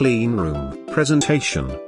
Clean room presentation.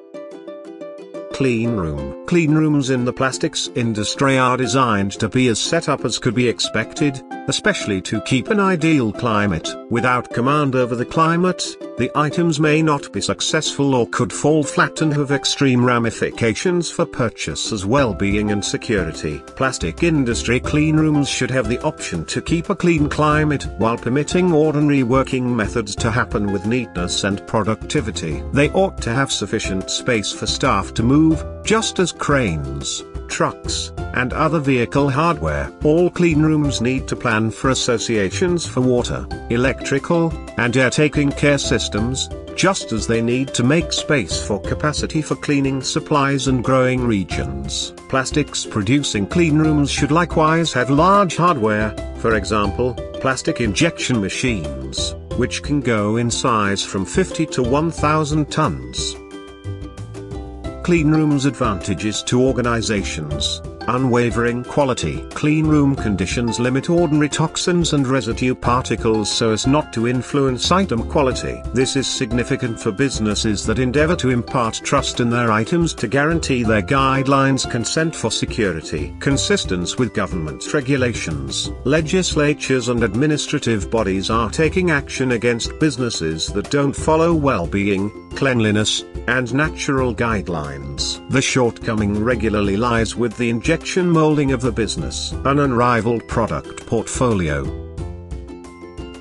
Clean room. Clean rooms in the plastics industry are designed to be as set up as could be expected, especially to keep an ideal climate. Without command over the climate, the items may not be successful or could fall flat and have extreme ramifications for purchasers' well-being and security. Plastic industry clean rooms should have the option to keep a clean climate while permitting ordinary working methods to happen with neatness and productivity. They ought to have sufficient space for staff to move, just as cranes, trucks, and other vehicle hardware. All clean rooms need to plan for associations for water, electrical, and air taking care systems, just as they need to make space for capacity for cleaning supplies and growing regions. Plastics producing clean rooms should likewise have large hardware, for example, plastic injection machines, which can go in size from 50 to 1000 tons. Cleanroom's advantages to organizations. Unwavering quality. Clean room conditions limit ordinary toxins and residue particles so as not to influence item quality. This is significant for businesses that endeavor to impart trust in their items to guarantee their guidelines consent for security. Consistence with government regulations. Legislatures and administrative bodies are taking action against businesses that don't follow well-being, cleanliness, and natural guidelines. The shortcoming regularly lies with the injection molding of the business. An unrivaled product portfolio.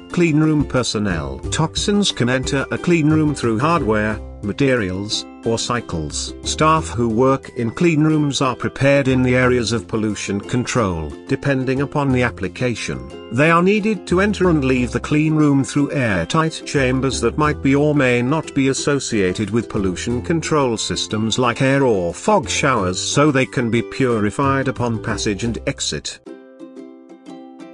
Cleanroom personnel. Toxins can enter a cleanroom through hardware, materials, or cycles. Staff who work in cleanrooms are prepared in the areas of pollution control. Depending upon the application, they are needed to enter and leave the cleanroom through airtight chambers that might be or may not be associated with pollution control systems like air or fog showers so they can be purified upon passage and exit.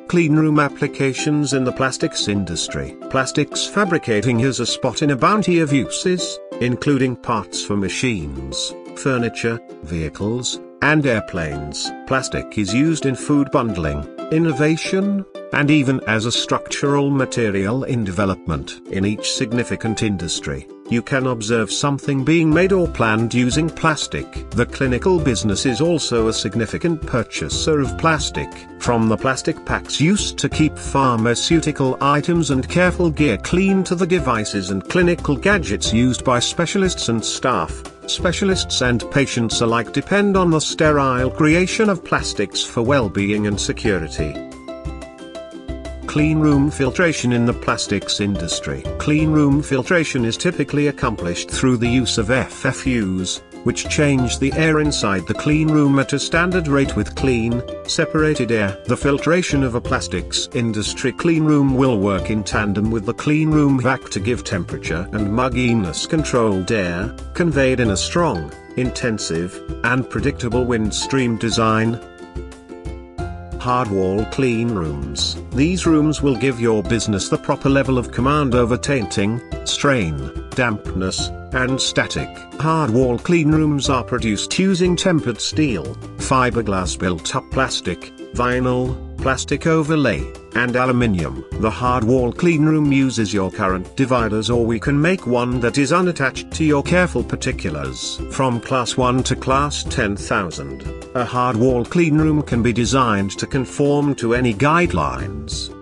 Cleanroom applications in the plastics industry. Plastics fabricating has a spot in a bounty of uses, including parts for machines, furniture, vehicles, and airplanes. Plastic is used in food bundling, innovation, and even as a structural material in development. In each significant industry, you can observe something being made or planned using plastic. The clinical business is also a significant purchaser of plastic, from the plastic packs used to keep pharmaceutical items and careful gear clean to the devices and clinical gadgets used by specialists and staff. Specialists and patients alike depend on the sterile creation of plastics for well-being and security. Clean room filtration in the plastics industry. Clean room filtration is typically accomplished through the use of FFUs, which change the air inside the clean room at a standard rate with clean, separated air. The filtration of a plastics industry clean room will work in tandem with the clean room vac to give temperature and mugginess controlled air, conveyed in a strong, intensive, and predictable wind stream design, hard-wall clean rooms. These rooms will give your business the proper level of command over tainting, strain, dampness, and static. Hard-wall clean rooms are produced using tempered steel, fiberglass built-up plastic, vinyl, plastic overlay, and aluminium. The hard wall cleanroom uses your current dividers or we can make one that is unattached to your careful particulars. From class 1 to class 10,000, a hard wall cleanroom can be designed to conform to any guidelines.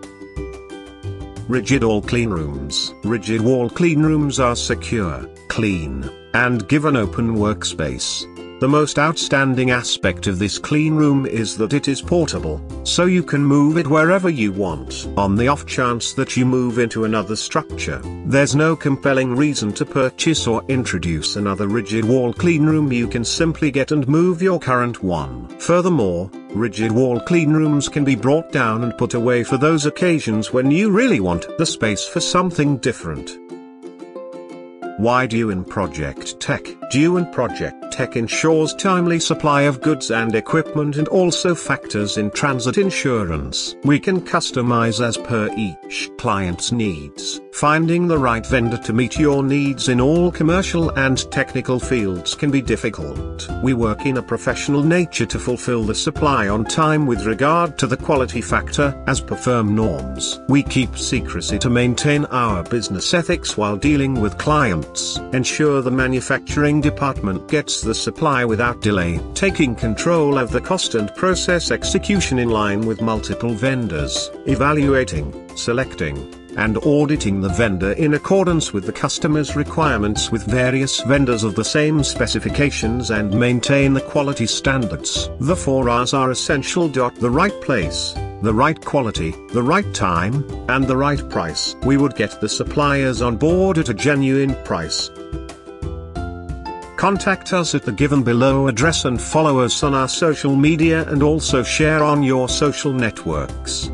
Rigid wall cleanrooms. Rigid wall cleanrooms are secure, clean, and give an open workspace. The most outstanding aspect of this clean room is that it is portable, so you can move it wherever you want. On the off chance that you move into another structure, there's no compelling reason to purchase or introduce another rigid wall clean room you can simply get and move your current one. Furthermore, rigid wall clean rooms can be brought down and put away for those occasions when you really want the space for something different. Why Dewan Project Tech? Do you Dewan Project Tech ensures timely supply of goods and equipment and also factors in transit insurance. We can customize as per each client's needs. Finding the right vendor to meet your needs in all commercial and technical fields can be difficult. We work in a professional nature to fulfill the supply on time with regard to the quality factor as per firm norms. We keep secrecy to maintain our business ethics while dealing with clients. Ensure the manufacturing department gets the supply without delay. Taking control of the cost and process execution in line with multiple vendors. Evaluating, selecting, and auditing the vendor in accordance with the customer's requirements with various vendors of the same specifications and maintain the quality standards. The four R's are essential. The right place, the right quality, the right time, and the right price. We would get the suppliers on board at a genuine price. Contact us at the given below address and follow us on our social media and also share on your social networks.